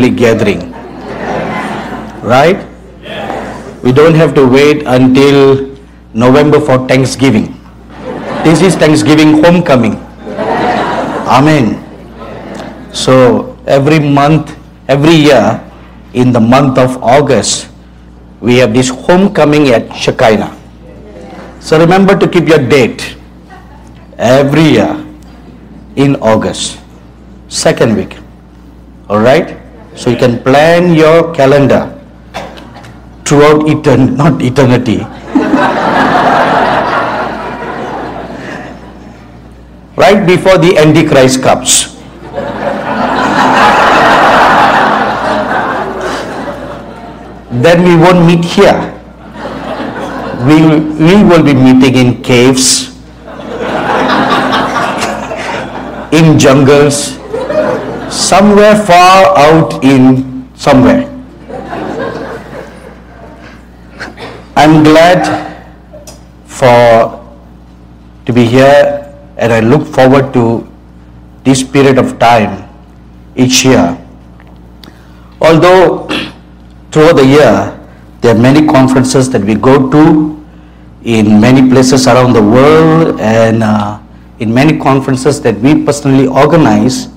family gathering. Right? We don't have to wait until November for Thanksgiving. This is Thanksgiving homecoming. Amen. So every month, every year, in the month of August, we have this homecoming at Shekinah. So remember to keep your date every year in August, second week. All right? So you can plan your calendar throughout etern not eternity. right before the Antichrist comes. then we won't meet here. We, we will be meeting in caves, in jungles, somewhere far out in somewhere. I'm glad for to be here and I look forward to this period of time each year. Although throughout the year there are many conferences that we go to in many places around the world and uh, in many conferences that we personally organize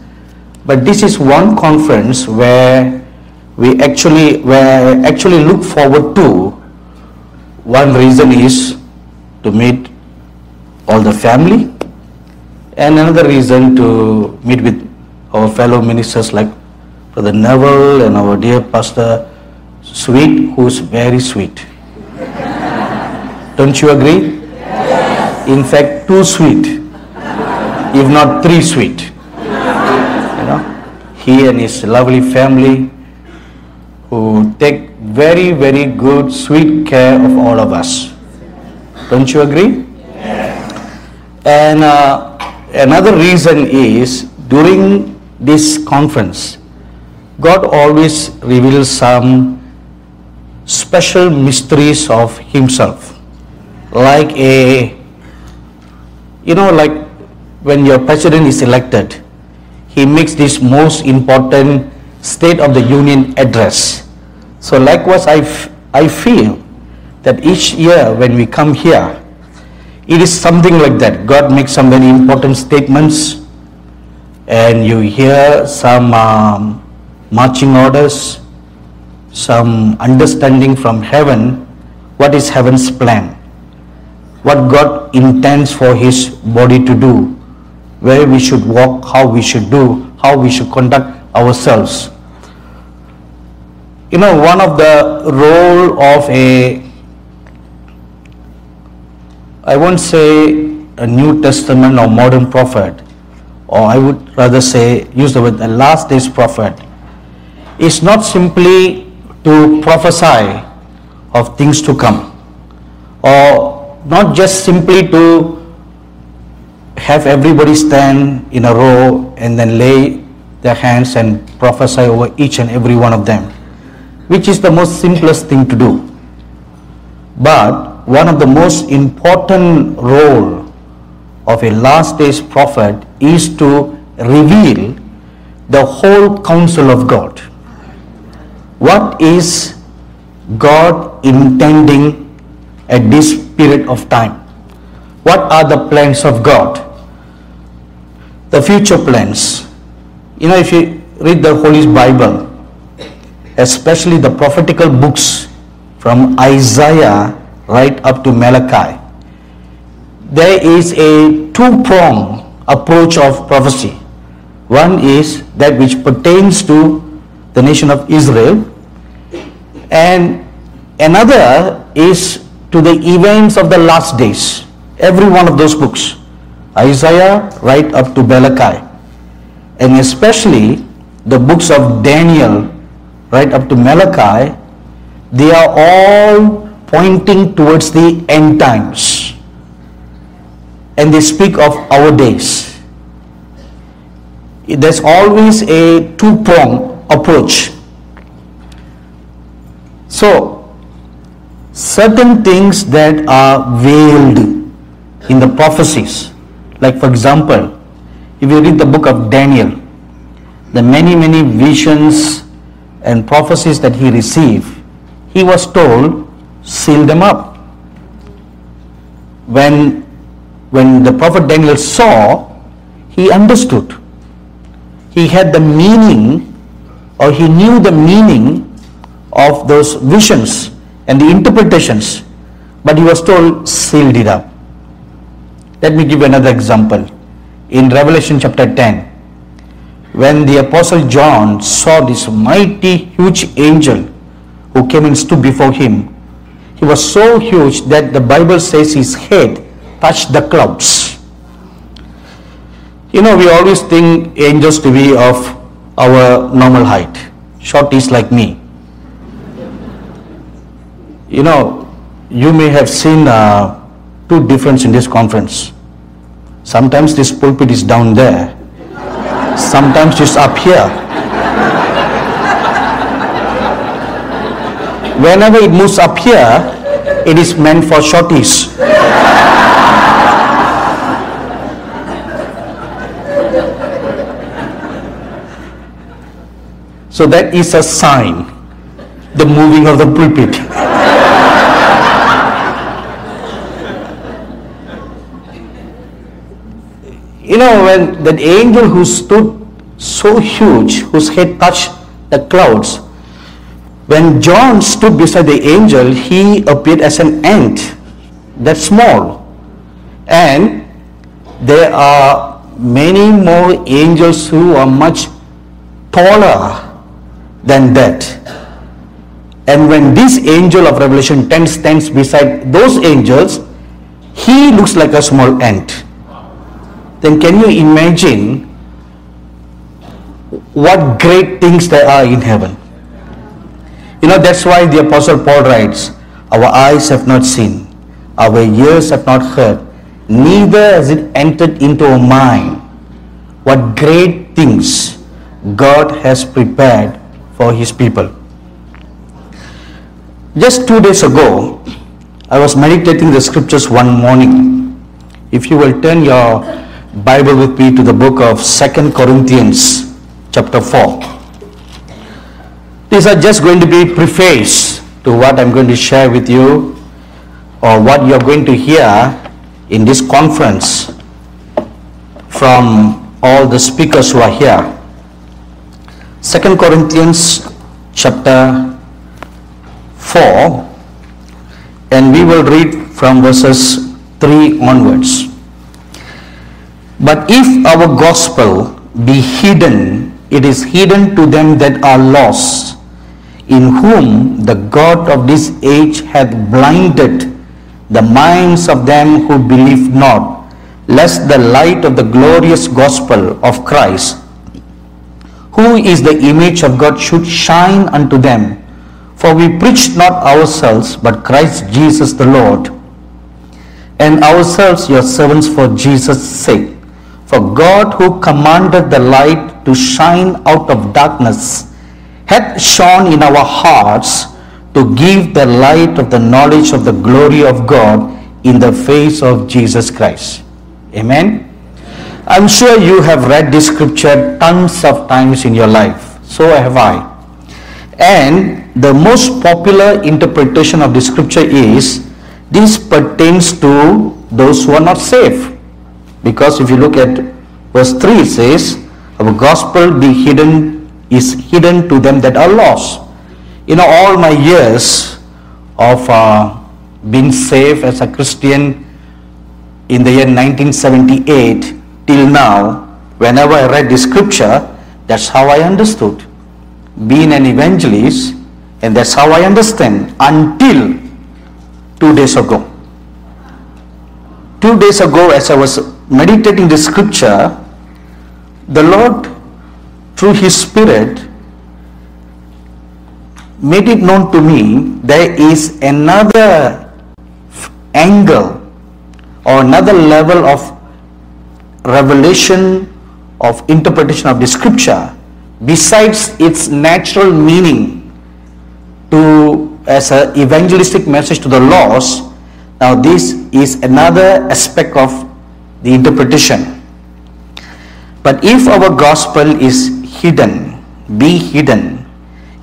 but this is one conference where we actually where I actually look forward to one reason is to meet all the family and another reason to meet with our fellow ministers like Brother Neville and our dear Pastor Sweet, who's very sweet. Don't you agree? In fact, too sweet, if not three sweet. He and his lovely family who take very, very good, sweet care of all of us. Don't you agree? And uh, another reason is during this conference, God always reveals some special mysteries of Himself. Like a, you know, like when your president is elected, he makes this most important State of the Union address. So likewise, I, I feel that each year when we come here, it is something like that. God makes some very important statements and you hear some um, marching orders, some understanding from heaven what is heaven's plan, what God intends for his body to do, where we should walk, how we should do, how we should conduct ourselves. You know, one of the role of a I won't say a New Testament or modern prophet, or I would rather say, use the word the last days prophet, is not simply to prophesy of things to come, or not just simply to have everybody stand in a row and then lay their hands and prophesy over each and every one of them, which is the most simplest thing to do. But one of the most important role of a last days prophet is to reveal the whole counsel of God. What is God intending at this period of time? What are the plans of God? The future plans. You know, if you read the Holy Bible, especially the prophetical books from Isaiah right up to Malachi, there is a two-pronged approach of prophecy. One is that which pertains to the nation of Israel, and another is to the events of the last days. Every one of those books, Isaiah right up to Malachi, and especially the books of Daniel right up to Malachi, they are all pointing towards the end times. And they speak of our days. There's always a two prong approach. So, certain things that are veiled in the prophecies, like for example, if you read the book of Daniel, the many, many visions and prophecies that he received, he was told, seal them up. When, when the prophet Daniel saw, he understood. He had the meaning or he knew the meaning of those visions and the interpretations, but he was told, sealed it up. Let me give another example. In Revelation chapter 10, when the apostle John saw this mighty huge angel who came and stood before him, he was so huge that the Bible says his head touched the clouds. You know, we always think angels to be of our normal height, shorties like me. You know, you may have seen uh, two difference in this conference. Sometimes this pulpit is down there, sometimes it's up here. Whenever it moves up here, it is meant for shorties. So that is a sign, the moving of the pulpit. You know, when that angel who stood so huge, whose head touched the clouds, when John stood beside the angel, he appeared as an ant, that small. And there are many more angels who are much taller than that. And when this angel of Revelation 10 stands beside those angels, he looks like a small ant. Then can you imagine what great things there are in heaven? You know, that's why the Apostle Paul writes, Our eyes have not seen, our ears have not heard, neither has it entered into our mind what great things God has prepared for his people. Just two days ago, I was meditating the scriptures one morning. If you will turn your Bible with me to the book of Second Corinthians, chapter 4. These are just going to be preface to what I'm going to share with you or what you're going to hear in this conference from all the speakers who are here. Second Corinthians chapter 4 and we will read from verses 3 onwards. But if our gospel be hidden, it is hidden to them that are lost, in whom the God of this age hath blinded the minds of them who believe not, lest the light of the glorious gospel of Christ, who is the image of God, should shine unto them. For we preach not ourselves, but Christ Jesus the Lord, and ourselves your servants for Jesus' sake. For God, who commanded the light to shine out of darkness, hath shone in our hearts to give the light of the knowledge of the glory of God in the face of Jesus Christ. Amen. I'm sure you have read this scripture tons of times in your life. So have I. And the most popular interpretation of the scripture is this pertains to those who are not saved. Because if you look at verse 3, it says, Our gospel be hidden is hidden to them that are lost. You know, all my years of uh, being saved as a Christian in the year 1978 till now, whenever I read the scripture, that's how I understood. Being an evangelist, and that's how I understand until two days ago. Two days ago, as I was meditating the scripture, the Lord, through His Spirit, made it known to me there is another angle or another level of revelation of interpretation of the scripture besides its natural meaning to as an evangelistic message to the lost. Now this is another aspect of the interpretation but if our gospel is hidden be hidden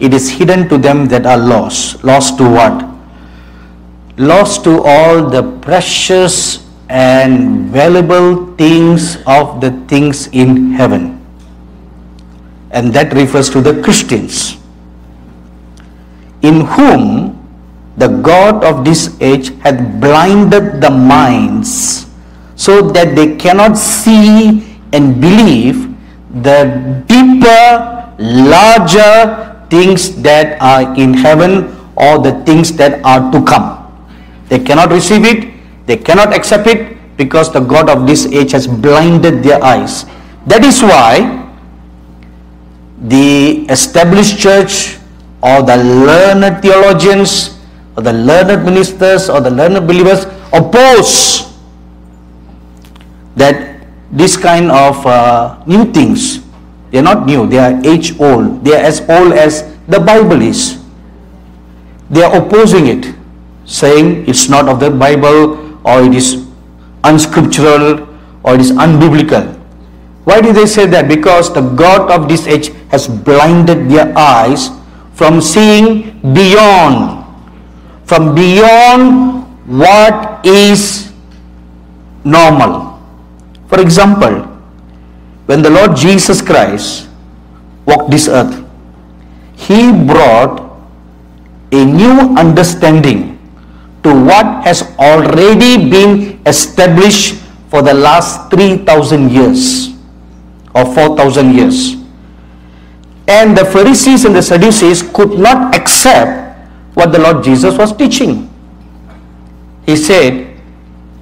it is hidden to them that are lost. Lost to what? Lost to all the precious and valuable things of the things in heaven. And that refers to the Christians, in whom the God of this age hath blinded the minds so that they cannot see and believe the deeper, larger things that are in heaven or the things that are to come. They cannot receive it, they cannot accept it because the God of this age has blinded their eyes. That is why the established church or the learned theologians or the learned ministers or the learned believers oppose that this kind of uh, new things they are not new they are age old they are as old as the bible is. They are opposing it saying it's not of the bible or it is unscriptural or it is unbiblical. Why do they say that? Because the god of this age has blinded their eyes from seeing beyond from beyond what is normal for example, when the Lord Jesus Christ walked this earth, He brought a new understanding to what has already been established for the last 3,000 years or 4,000 years. And the Pharisees and the Sadducees could not accept what the Lord Jesus was teaching. He said,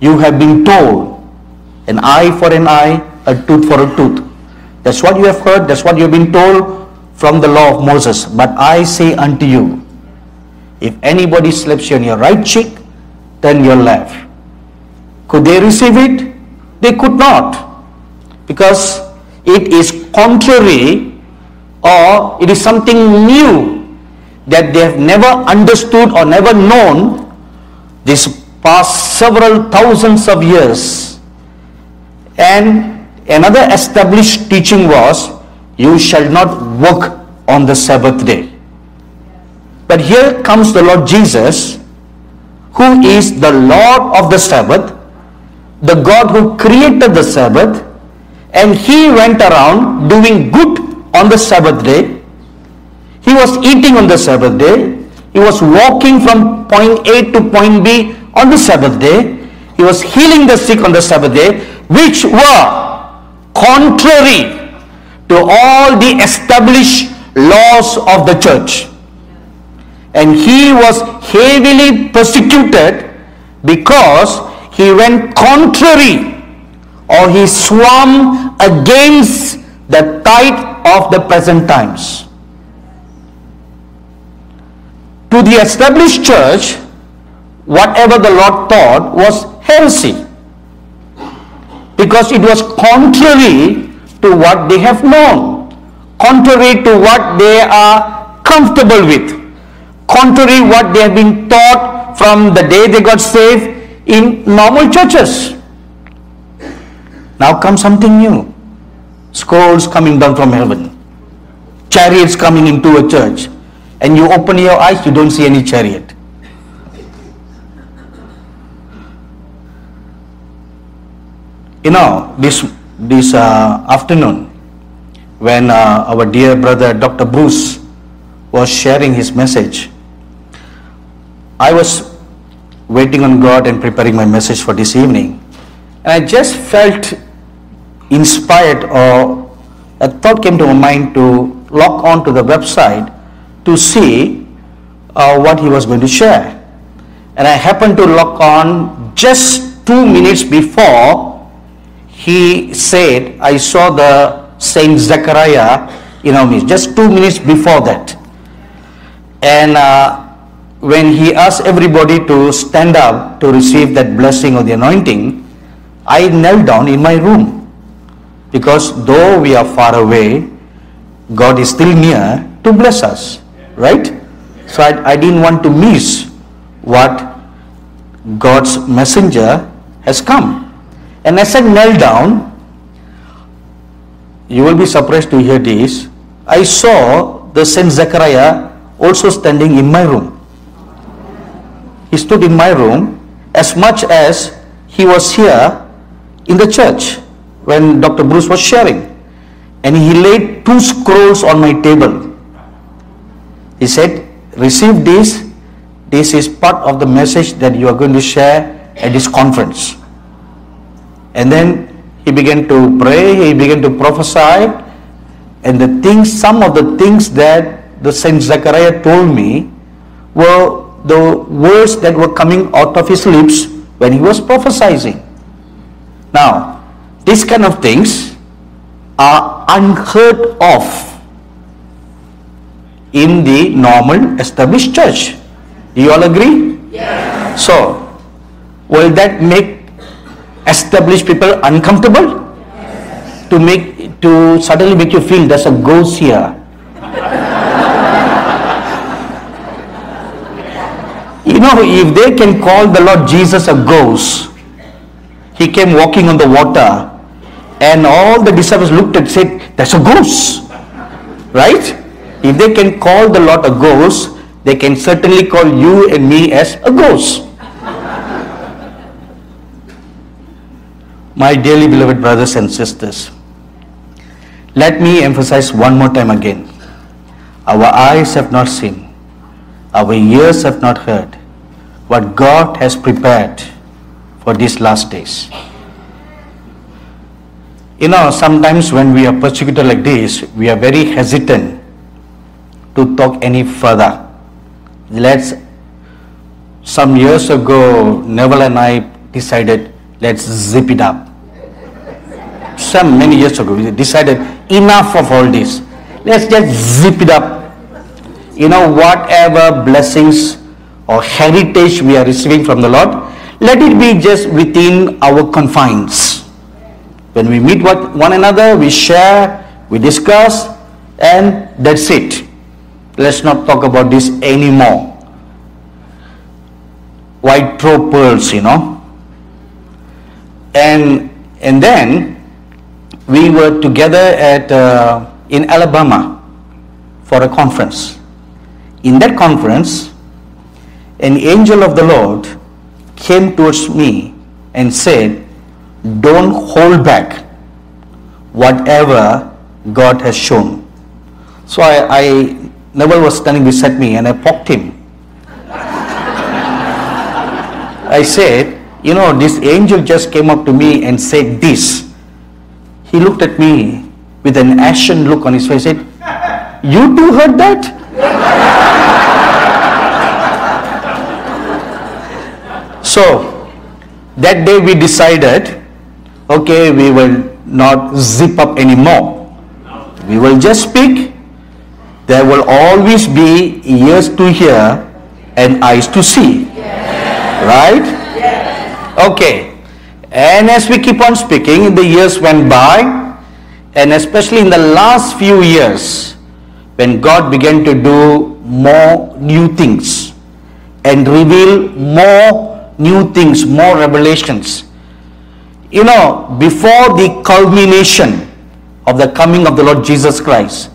You have been told an eye for an eye, a tooth for a tooth. That's what you have heard, that's what you've been told from the law of Moses. But I say unto you, if anybody slaps you on your right cheek, turn your left. Could they receive it? They could not. Because it is contrary or it is something new that they have never understood or never known this past several thousands of years and another established teaching was, you shall not work on the Sabbath day. But here comes the Lord Jesus, who is the Lord of the Sabbath, the God who created the Sabbath, and he went around doing good on the Sabbath day. He was eating on the Sabbath day. He was walking from point A to point B on the Sabbath day. He was healing the sick on the Sabbath day which were contrary to all the established laws of the church. And he was heavily persecuted because he went contrary or he swam against the tide of the present times. To the established church, whatever the Lord taught was heresy because it was contrary to what they have known, contrary to what they are comfortable with, contrary what they have been taught from the day they got saved in normal churches. Now comes something new. Scrolls coming down from heaven. Chariots coming into a church. And you open your eyes, you don't see any chariot. You know, this, this uh, afternoon, when uh, our dear brother Dr. Bruce was sharing his message, I was waiting on God and preparing my message for this evening. And I just felt inspired or a thought came to my mind to log on to the website to see uh, what he was going to share. And I happened to log on just two minutes before he said, I saw the Saint Zechariah in our midst, just two minutes before that. And uh, when he asked everybody to stand up to receive that blessing of the anointing, I knelt down in my room. Because though we are far away, God is still near to bless us. Right? So I, I didn't want to miss what God's messenger has come. And as I knelt down, you will be surprised to hear this. I saw the Saint Zechariah also standing in my room. He stood in my room as much as he was here in the church when Dr. Bruce was sharing. And he laid two scrolls on my table. He said, Receive this. This is part of the message that you are going to share at this conference. And then he began to pray, he began to prophesy, and the things, some of the things that the Saint Zechariah told me were the words that were coming out of his lips when he was prophesying. Now, these kind of things are unheard of in the normal established church. Do you all agree? Yes. So, will that make established people uncomfortable? To make to suddenly make you feel there's a ghost here. you know, if they can call the Lord Jesus a ghost, he came walking on the water, and all the disciples looked and said, That's a ghost. Right? If they can call the Lord a ghost, they can certainly call you and me as a ghost. My dearly beloved brothers and sisters, let me emphasize one more time again. Our eyes have not seen, our ears have not heard what God has prepared for these last days. You know, sometimes when we are persecuted like this, we are very hesitant to talk any further. Let's, some years ago, Neville and I decided, let's zip it up. Some many years ago, we decided, enough of all this. Let's just zip it up. You know, whatever blessings or heritage we are receiving from the Lord, let it be just within our confines. When we meet one another, we share, we discuss, and that's it. Let's not talk about this anymore. White throw pearls, you know. And and then we were together at uh, in Alabama for a conference. In that conference, an angel of the Lord came towards me and said, Don't hold back whatever God has shown. So I, I Neville was standing beside me and I poked him. I said, You know, this angel just came up to me and said this. He looked at me with an ashen look on his face. Said, You too heard that? So that day we decided, okay, we will not zip up anymore. We will just speak. There will always be ears to hear and eyes to see. Right? Okay. And as we keep on speaking, the years went by, and especially in the last few years, when God began to do more new things and reveal more new things, more revelations. You know, before the culmination of the coming of the Lord Jesus Christ,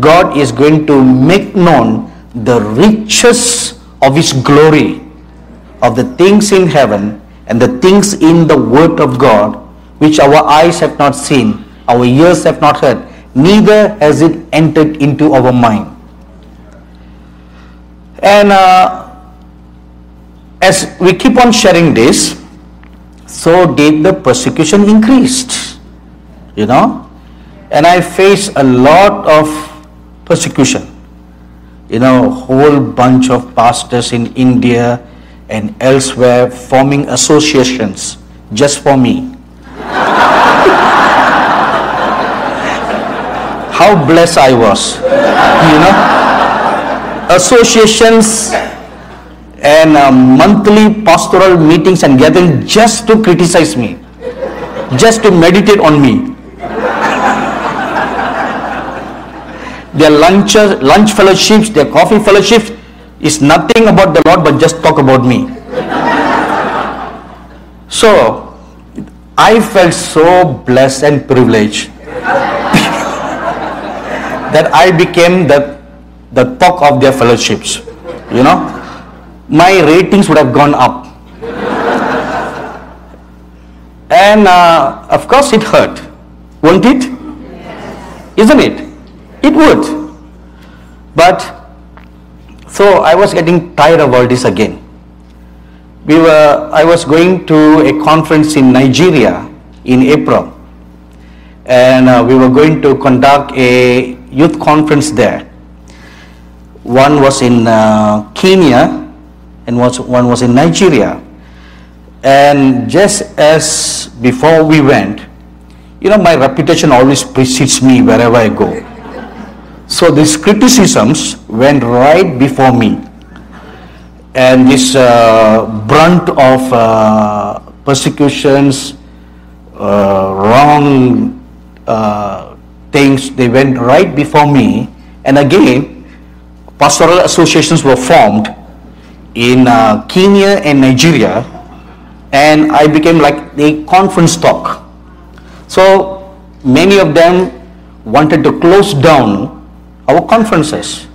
God is going to make known the riches of His glory, of the things in heaven and the things in the Word of God, which our eyes have not seen, our ears have not heard, neither has it entered into our mind. And uh, as we keep on sharing this, so did the persecution increased. You know? And I face a lot of persecution. You know, whole bunch of pastors in India and elsewhere forming associations just for me. How blessed I was. You know? Associations and uh, monthly pastoral meetings and gathering just to criticize me, just to meditate on me. their lunch, lunch fellowships, their coffee fellowships is nothing about the Lord but just talk about me. so, I felt so blessed and privileged that I became the the talk of their fellowships. You know, my ratings would have gone up. and uh, of course, it hurt, won't it? Isn't it? It would. But so I was getting tired of all this again. We were, I was going to a conference in Nigeria in April, and uh, we were going to conduct a youth conference there. One was in uh, Kenya, and was, one was in Nigeria. And just as before we went, you know, my reputation always precedes me wherever I go. So these criticisms went right before me. And this uh, brunt of uh, persecutions, uh, wrong uh, things, they went right before me. And again, pastoral associations were formed in uh, Kenya and Nigeria. And I became like a conference talk. So many of them wanted to close down our conferences.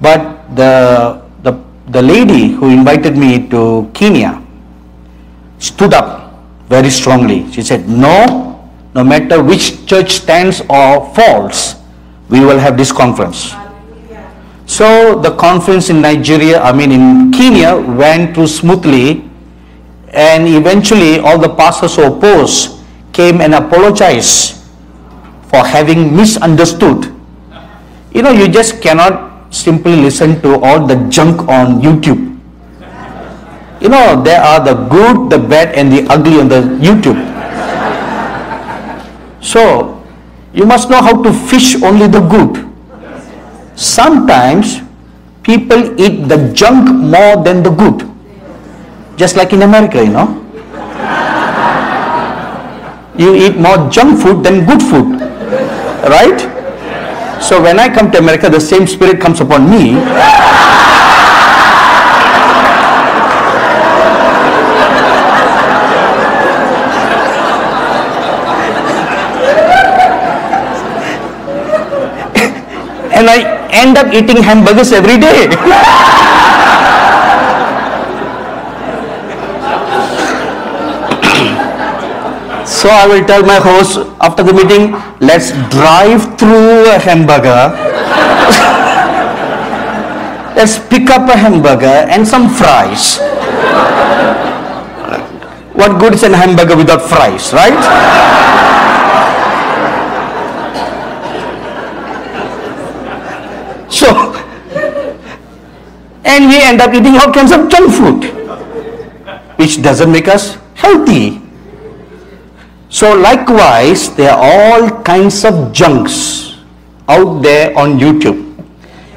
But the, the, the lady who invited me to Kenya stood up very strongly. She said, no, no matter which church stands or falls, we will have this conference. So the conference in Nigeria, I mean in Kenya, went through smoothly and eventually all the pastors who opposed came and apologized for having misunderstood you know, you just cannot simply listen to all the junk on YouTube. You know, there are the good, the bad, and the ugly on the YouTube. So, you must know how to fish only the good. Sometimes people eat the junk more than the good. Just like in America, you know. You eat more junk food than good food. Right? So when I come to America, the same spirit comes upon me. and I end up eating hamburgers every day. So I will tell my host after the meeting, let's drive through a hamburger. let's pick up a hamburger and some fries. What good is a hamburger without fries, right? So, and we end up eating all kinds of junk food, which doesn't make us healthy. So likewise, there are all kinds of junks out there on YouTube.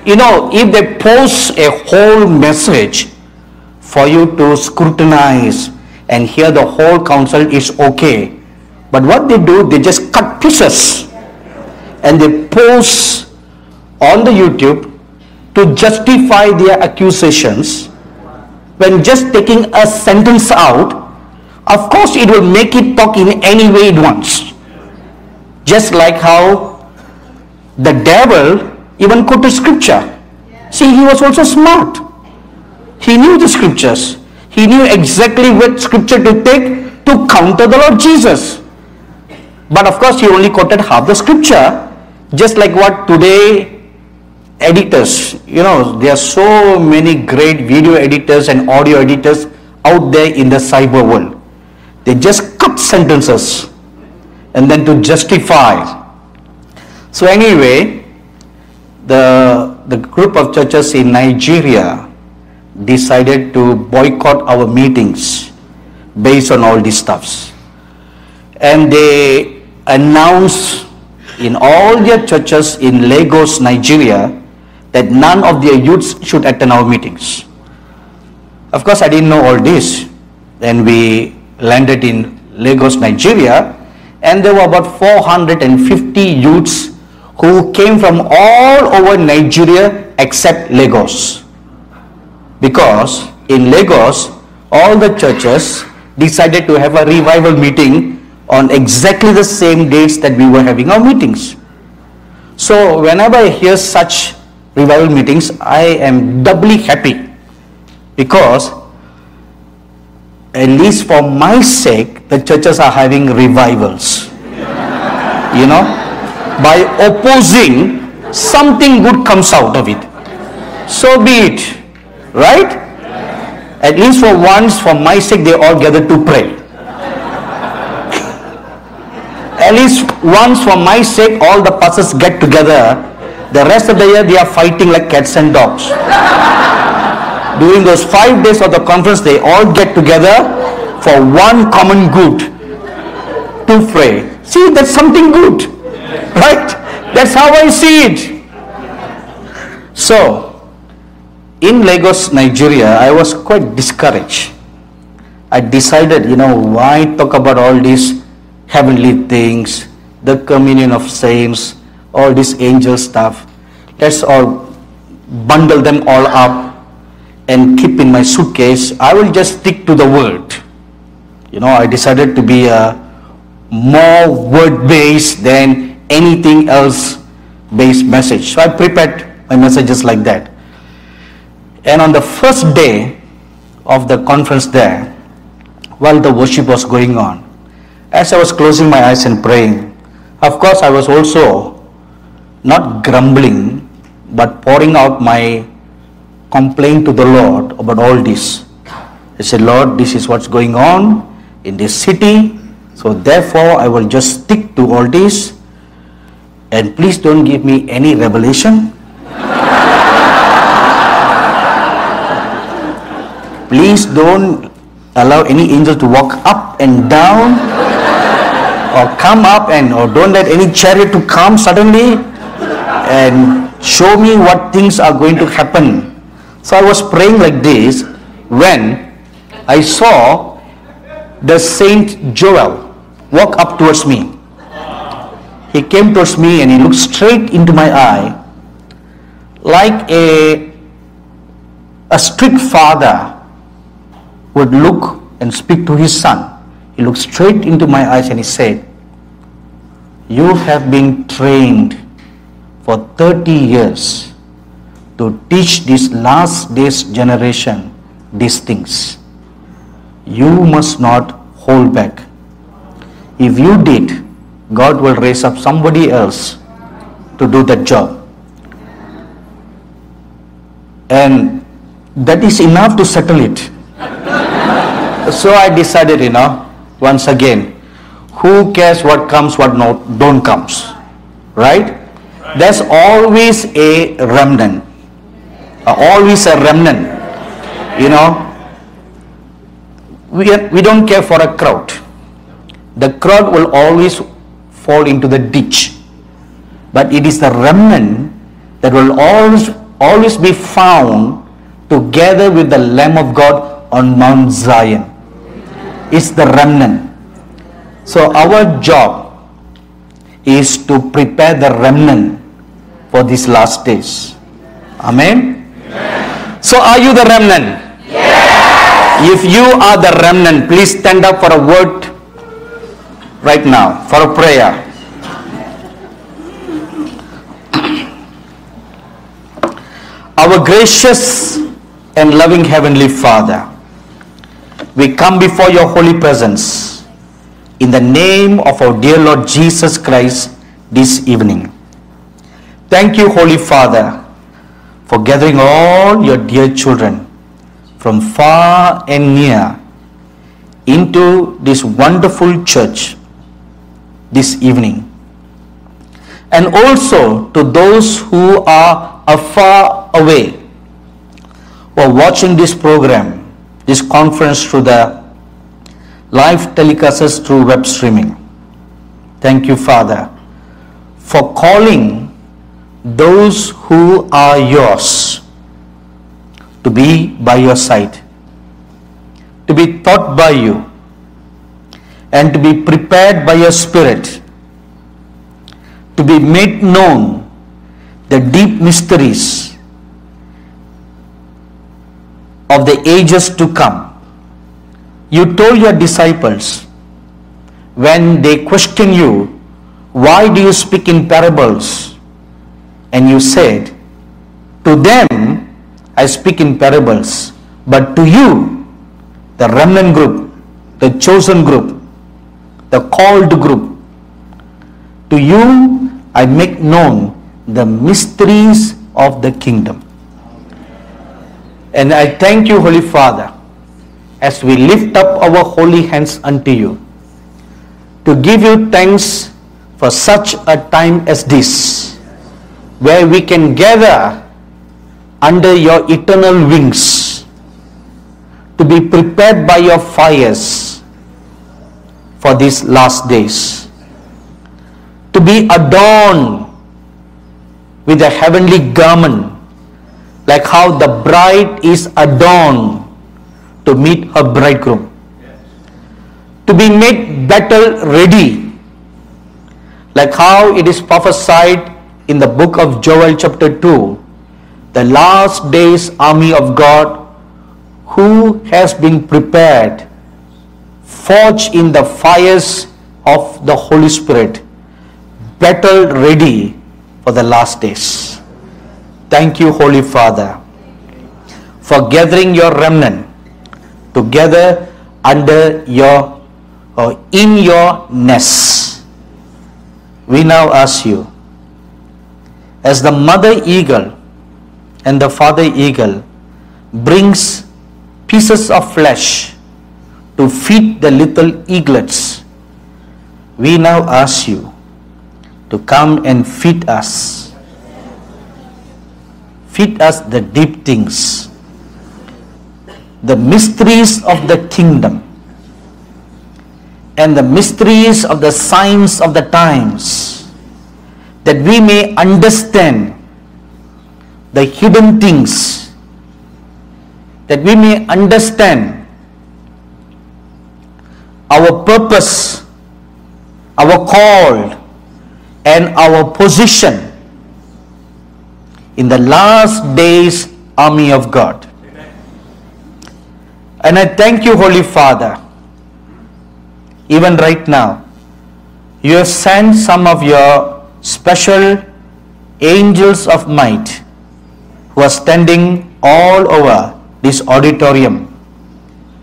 You know, if they post a whole message for you to scrutinize and hear the whole counsel is okay. But what they do, they just cut pieces and they post on the YouTube to justify their accusations when just taking a sentence out of course it will make it talk in any way it wants. Just like how the devil even quoted scripture. See, he was also smart. He knew the scriptures. He knew exactly what scripture to take to counter the Lord Jesus. But of course, he only quoted half the scripture, just like what today editors, you know, there are so many great video editors and audio editors out there in the cyber world. They just cut sentences and then to justify. So anyway, the, the group of churches in Nigeria decided to boycott our meetings based on all these stuffs. And they announced in all their churches in Lagos, Nigeria, that none of their youths should attend our meetings. Of course, I didn't know all this. Then we landed in Lagos, Nigeria, and there were about 450 youths who came from all over Nigeria except Lagos. Because in Lagos, all the churches decided to have a revival meeting on exactly the same dates that we were having our meetings. So whenever I hear such revival meetings, I am doubly happy because at least for my sake, the churches are having revivals. you know, by opposing, something good comes out of it. So be it, right? At least for once, for my sake, they all gather to pray. At least once, for my sake, all the pastors get together. The rest of the year, they are fighting like cats and dogs. During those five days of the conference, they all get together for one common good to pray. See, that's something good, right? That's how I see it. So, in Lagos, Nigeria, I was quite discouraged. I decided, you know, why talk about all these heavenly things, the communion of saints, all this angel stuff. Let's all bundle them all up and keep in my suitcase. I will just stick to the word. You know, I decided to be a more word based than anything else based message. So I prepared my messages like that. And on the first day of the conference there, while the worship was going on, as I was closing my eyes and praying, of course, I was also not grumbling, but pouring out my complaint to the Lord about all this. I said, Lord, this is what's going on in this city, so therefore I will just stick to all this, and please don't give me any revelation. Please don't allow any angel to walk up and down or come up and or don't let any chariot to come suddenly and show me what things are going to happen so i was praying like this when i saw the saint joel walk up towards me he came towards me and he looked straight into my eye like a a strict father would look and speak to his son. He looked straight into my eyes and he said, You have been trained for 30 years to teach this last days generation these things. You must not hold back. If you did, God will raise up somebody else to do that job. And that is enough to settle it so I decided, you know, once again, who cares what comes, what not, don't comes, right? There's always a remnant, always a remnant, you know. We, we don't care for a crowd. The crowd will always fall into the ditch. But it is the remnant that will always, always be found together with the Lamb of God on Mount Zion it's the remnant. So our job is to prepare the remnant for these last days. Amen? So are you the remnant? Yes. If you are the remnant, please stand up for a word right now, for a prayer. Our gracious and loving Heavenly Father, we come before your holy presence in the name of our dear Lord Jesus Christ this evening. Thank you, Holy Father, for gathering all your dear children from far and near into this wonderful church this evening. And also to those who are afar away, who are watching this program this conference through the live telecasts through web streaming. Thank you, Father, for calling those who are yours to be by your side, to be taught by you, and to be prepared by your Spirit, to be made known the deep mysteries of the ages to come. You told your disciples when they question you, why do you speak in parables? And you said, To them, I speak in parables, but to you, the remnant group, the chosen group, the called group, to you I make known the mysteries of the kingdom. And I thank you, Holy Father, as we lift up our holy hands unto you, to give you thanks for such a time as this, where we can gather under your eternal wings, to be prepared by your fires for these last days, to be adorned with a heavenly garment, like how the bride is adorned to meet her bridegroom, to be made battle ready, like how it is prophesied in the book of Joel, chapter 2 the last days army of God who has been prepared, forged in the fires of the Holy Spirit, battle ready for the last days. Thank you, Holy Father, for gathering your remnant together under your or in your nest. We now ask you, as the mother eagle and the father eagle brings pieces of flesh to feed the little eaglets, we now ask you to come and feed us. Feed us the deep things, the mysteries of the kingdom, and the mysteries of the signs of the times, that we may understand the hidden things that we may understand our purpose, our call, and our position in the last days army of God. And I thank you, Holy Father, even right now, you have sent some of your special angels of might who are standing all over this auditorium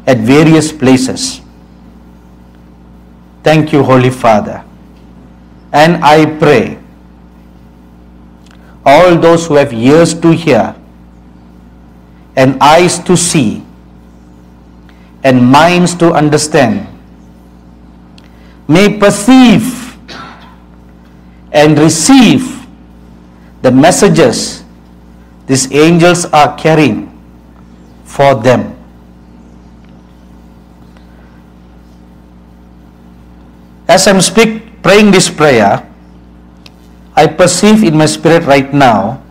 at various places. Thank you, Holy Father. And I pray all those who have ears to hear and eyes to see and minds to understand may perceive and receive the messages these angels are carrying for them. As I'm speak, praying this prayer, I perceive in my spirit right now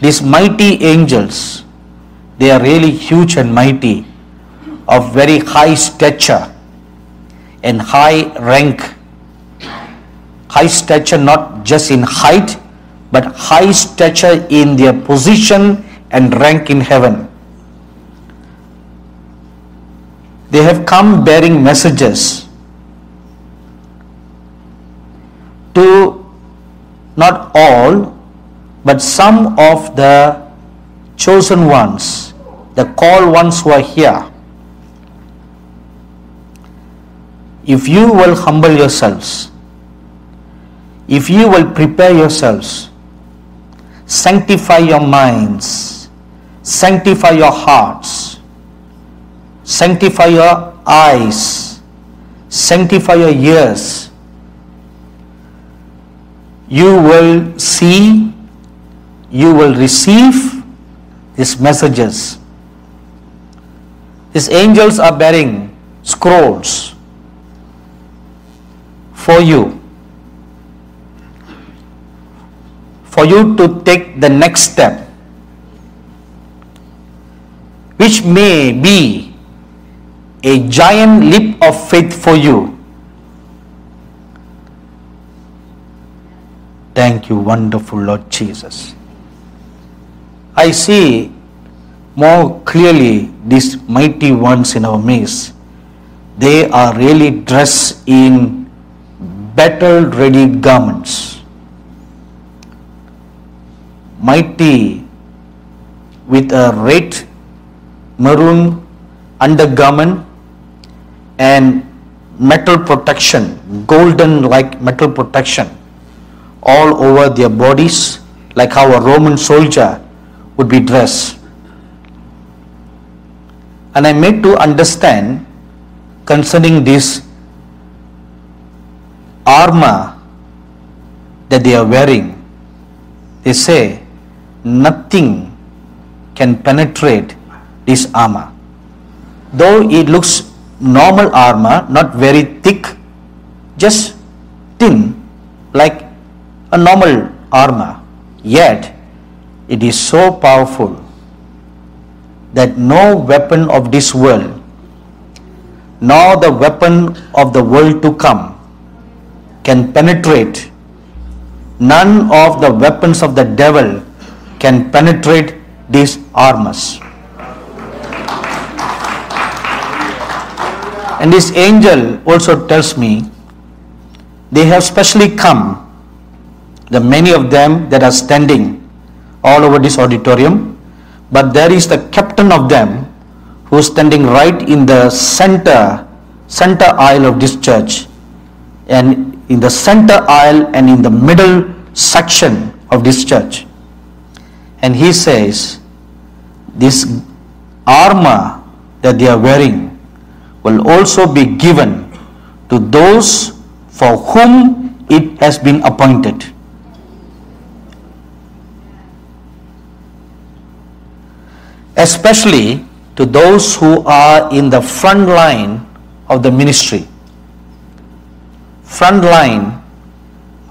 these mighty angels. They are really huge and mighty, of very high stature and high rank. High stature not just in height, but high stature in their position and rank in heaven. They have come bearing messages to not all, but some of the chosen ones, the called ones who are here. If you will humble yourselves, if you will prepare yourselves, sanctify your minds, sanctify your hearts, sanctify your eyes, sanctify your ears. You will see, you will receive these messages. These angels are bearing scrolls for you for you to take the next step, which may be a giant leap of faith for you. Thank you, wonderful Lord Jesus. I see more clearly these mighty ones in our midst. They are really dressed in battle ready garments mighty with a red maroon undergarment and metal protection, golden like metal protection all over their bodies like how a Roman soldier would be dressed. And I made to understand concerning this armor that they are wearing. They say nothing can penetrate this armor. Though it looks normal armor, not very thick, just thin, like a normal armor, yet it is so powerful that no weapon of this world, nor the weapon of the world to come, can penetrate. None of the weapons of the devil can penetrate these armors. And this angel also tells me they have specially come, the many of them that are standing all over this auditorium, but there is the captain of them who is standing right in the center, center aisle of this church. And in the center aisle and in the middle section of this church. And he says, this armor that they are wearing will also be given to those for whom it has been appointed. Especially to those who are in the front line of the ministry, front line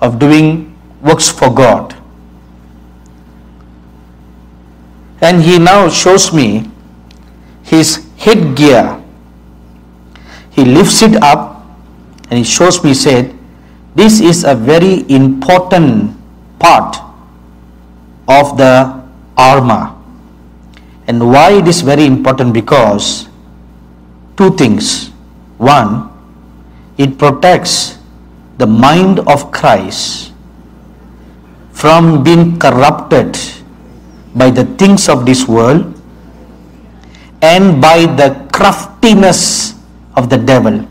of doing works for God. And he now shows me his headgear. He lifts it up and he shows me, said, This is a very important part of the armor. And why it is very important? Because two things. One, it protects the mind of Christ from being corrupted by the things of this world and by the craftiness of the devil.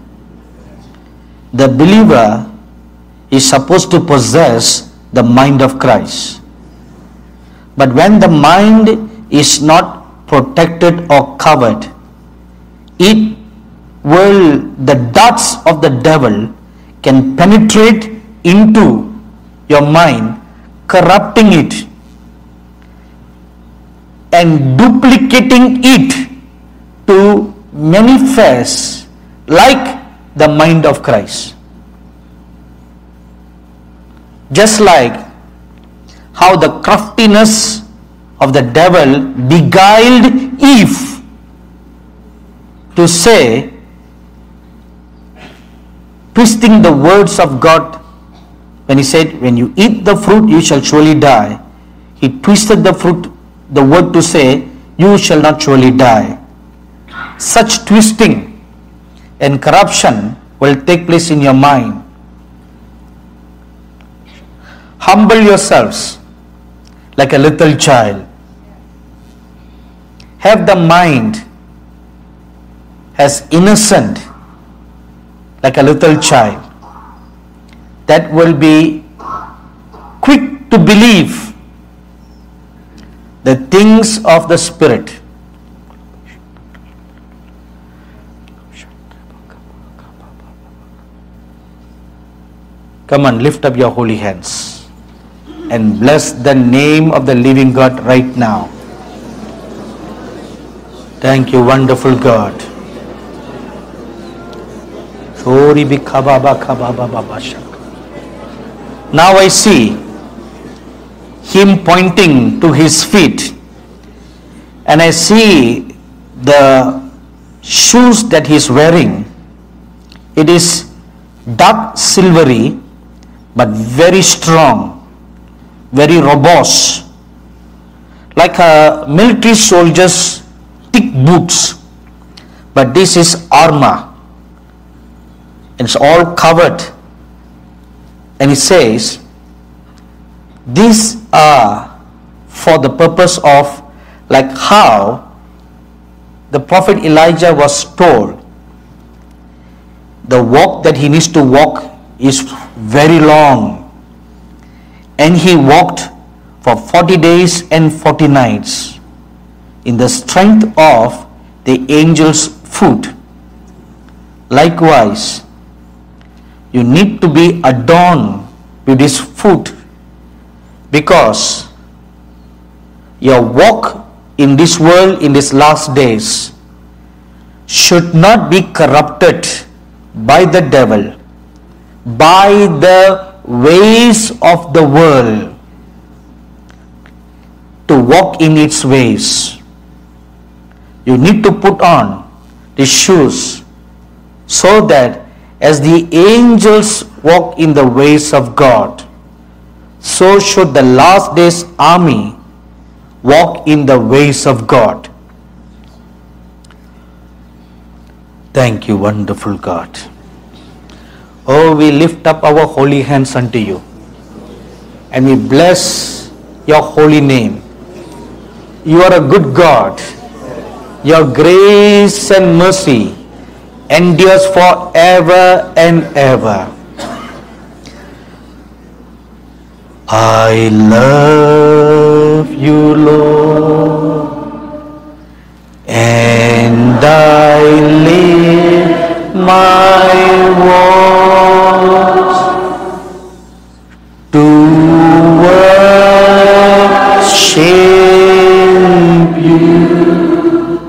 The believer is supposed to possess the mind of Christ. But when the mind is not protected or covered, it will, the darts of the devil can penetrate into your mind, corrupting it and duplicating it to manifest like the mind of Christ. Just like how the craftiness of the devil beguiled Eve to say, twisting the words of God when he said, When you eat the fruit, you shall surely die. He twisted the fruit, the word to say, You shall not surely die. Such twisting and corruption will take place in your mind. Humble yourselves like a little child. Have the mind as innocent like a little child that will be quick to believe the things of the Spirit. Come on, lift up your holy hands and bless the name of the living God right now. Thank you, wonderful God. Now I see him pointing to his feet and I see the shoes that he's wearing. It is dark silvery but very strong, very robust, like a military soldier's thick boots. But this is armor. It's all covered. And it says, these are for the purpose of like how the prophet Elijah was told the walk that he needs to walk is very long. And he walked for 40 days and 40 nights in the strength of the angel's foot. Likewise, you need to be adorned with this foot because your walk in this world in these last days should not be corrupted by the devil, by the ways of the world, to walk in its ways. You need to put on the shoes so that as the angels walk in the ways of God, so should the last days army walk in the ways of God. Thank you, wonderful God. Oh, we lift up our holy hands unto you and we bless your holy name. You are a good God. Your grace and mercy endures forever and ever. I love you, Lord, and I lift my voice to worship you,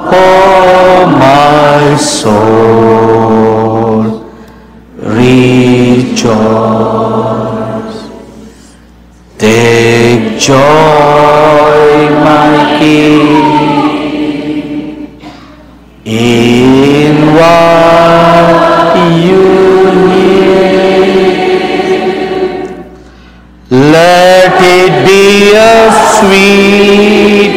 oh my soul, joy, my King, in what you hear. Let it be a sweet,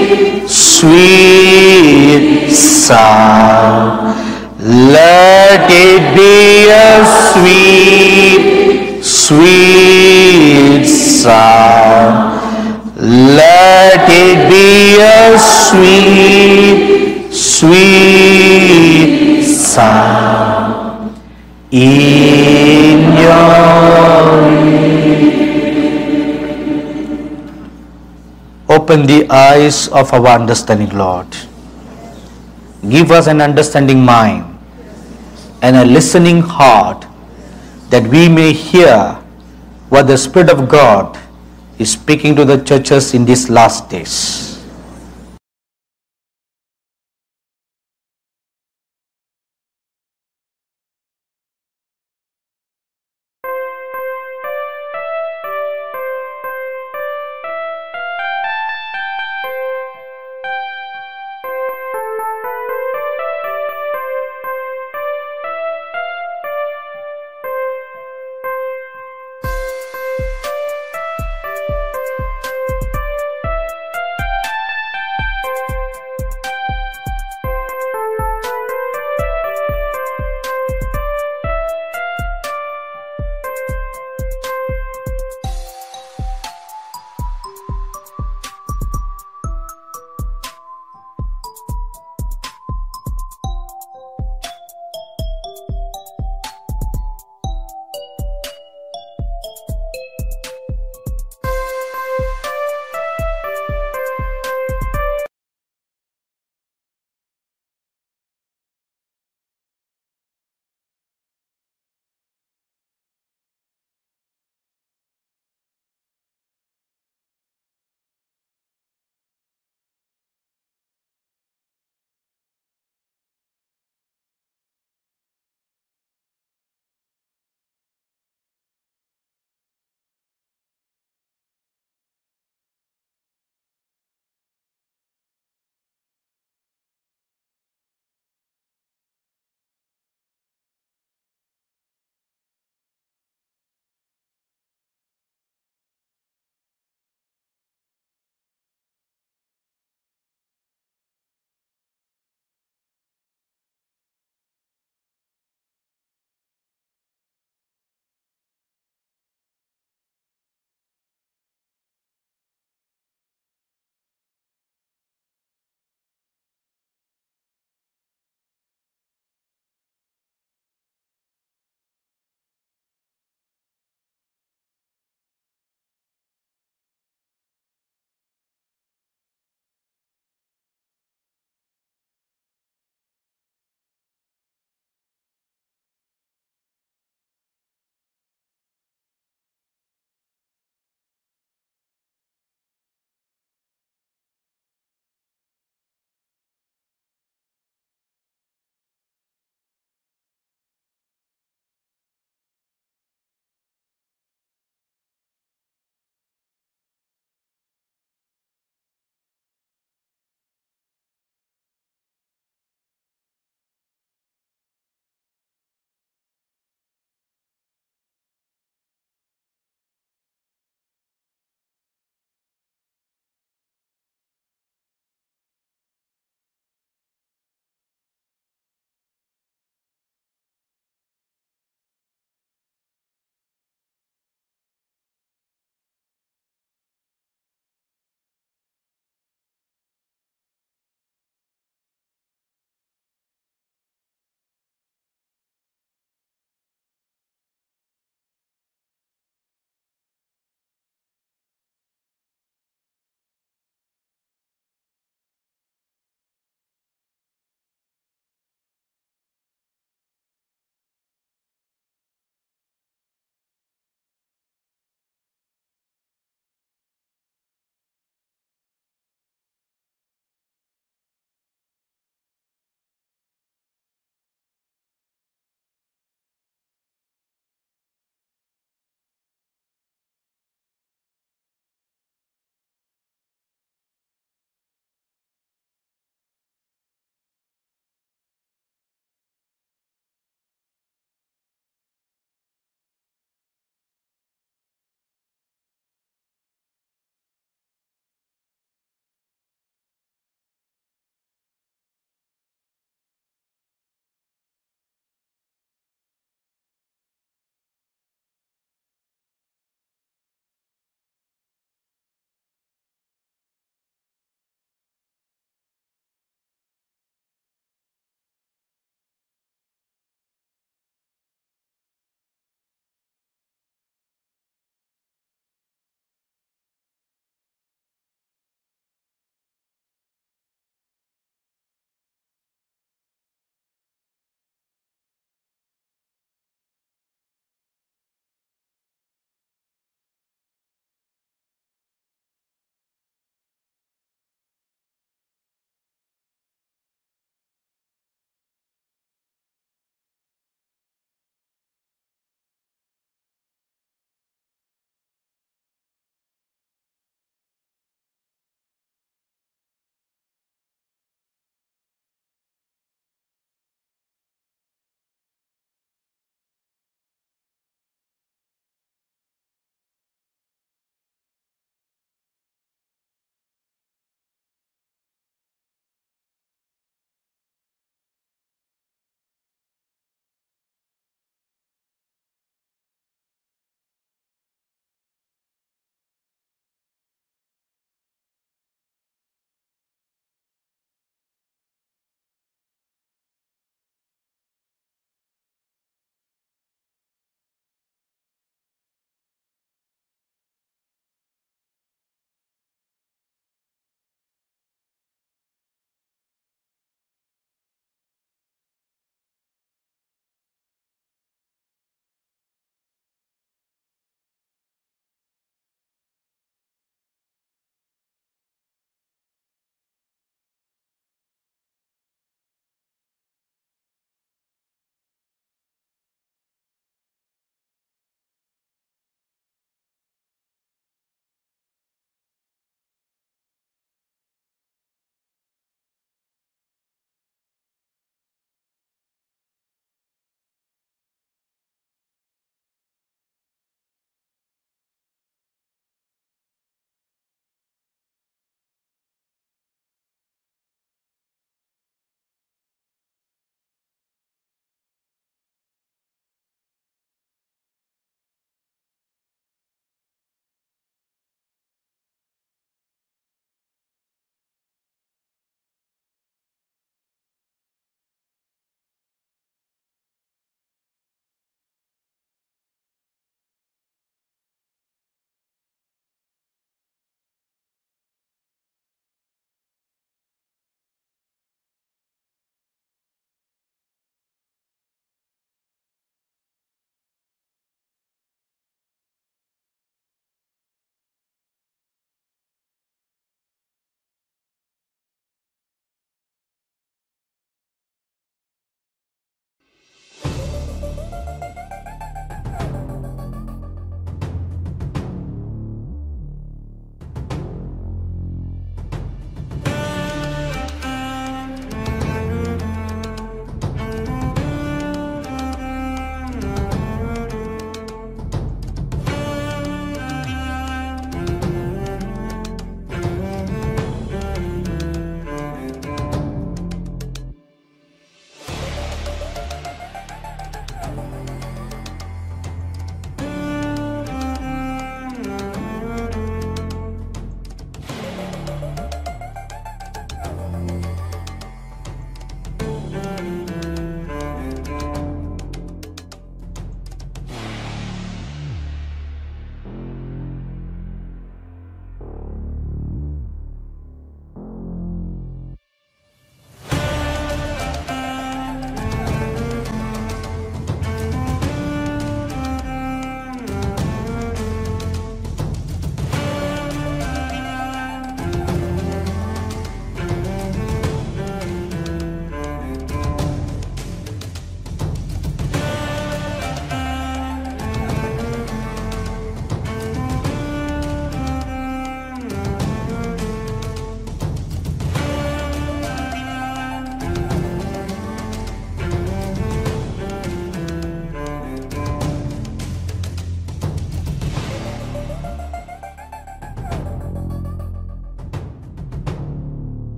sweet sound. Let it be a sweet, sweet Let it be a sweet, sweet sound in your Open the eyes of our understanding, Lord. Give us an understanding mind and a listening heart that we may hear what the Spirit of God is speaking to the churches in these last days.